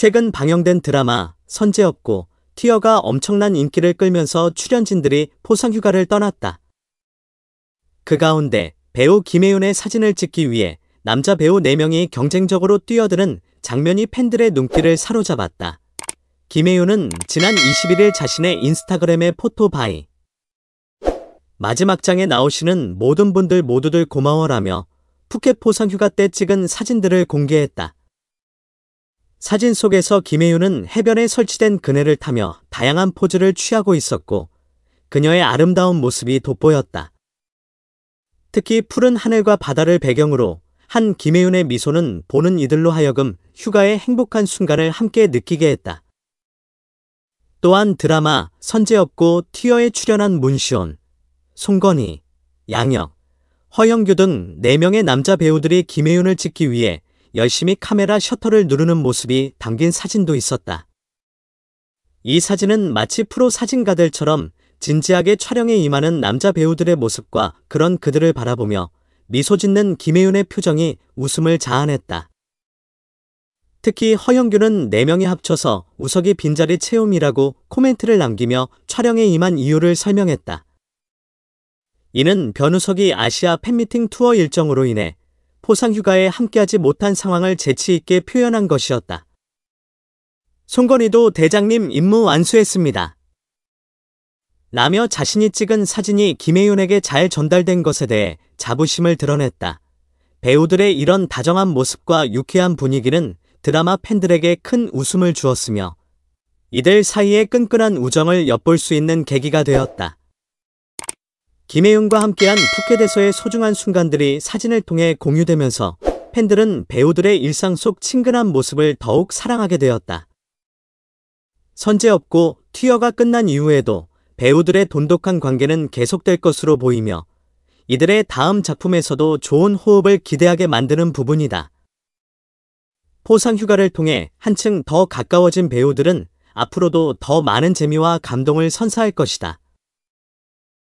최근 방영된 드라마 선제였고 티어가 엄청난 인기를 끌면서 출연진들이 포상휴가를 떠났다. 그 가운데 배우 김혜윤의 사진을 찍기 위해 남자 배우 4명이 경쟁적으로 뛰어드는 장면이 팬들의 눈길을 사로잡았다. 김혜윤은 지난 21일 자신의 인스타그램에 포토바이 마지막 장에 나오시는 모든 분들 모두들 고마워라며 푸켓 포상휴가 때 찍은 사진들을 공개했다. 사진 속에서 김혜윤은 해변에 설치된 그네를 타며 다양한 포즈를 취하고 있었고 그녀의 아름다운 모습이 돋보였다. 특히 푸른 하늘과 바다를 배경으로 한 김혜윤의 미소는 보는 이들로 하여금 휴가의 행복한 순간을 함께 느끼게 했다. 또한 드라마 선제였고 티어에 출연한 문시온, 송건희, 양혁, 허영규 등 4명의 남자 배우들이 김혜윤을 찍기 위해 열심히 카메라 셔터를 누르는 모습이 담긴 사진도 있었다. 이 사진은 마치 프로 사진가들처럼 진지하게 촬영에 임하는 남자 배우들의 모습과 그런 그들을 바라보며 미소 짓는 김혜윤의 표정이 웃음을 자아냈다. 특히 허영규는 4명이 합쳐서 우석이 빈자리 채움이라고 코멘트를 남기며 촬영에 임한 이유를 설명했다. 이는 변우석이 아시아 팬미팅 투어 일정으로 인해 포상휴가에 함께하지 못한 상황을 재치있게 표현한 것이었다. 송건희도 대장님 임무 완수했습니다. 라며 자신이 찍은 사진이 김혜윤에게 잘 전달된 것에 대해 자부심을 드러냈다. 배우들의 이런 다정한 모습과 유쾌한 분위기는 드라마 팬들에게 큰 웃음을 주었으며 이들 사이의 끈끈한 우정을 엿볼 수 있는 계기가 되었다. 김혜윤과 함께한 푸켓에서의 소중한 순간들이 사진을 통해 공유되면서 팬들은 배우들의 일상 속 친근한 모습을 더욱 사랑하게 되었다. 선제 없고 티어가 끝난 이후에도 배우들의 돈독한 관계는 계속될 것으로 보이며 이들의 다음 작품에서도 좋은 호흡을 기대하게 만드는 부분이다. 포상 휴가를 통해 한층 더 가까워진 배우들은 앞으로도 더 많은 재미와 감동을 선사할 것이다.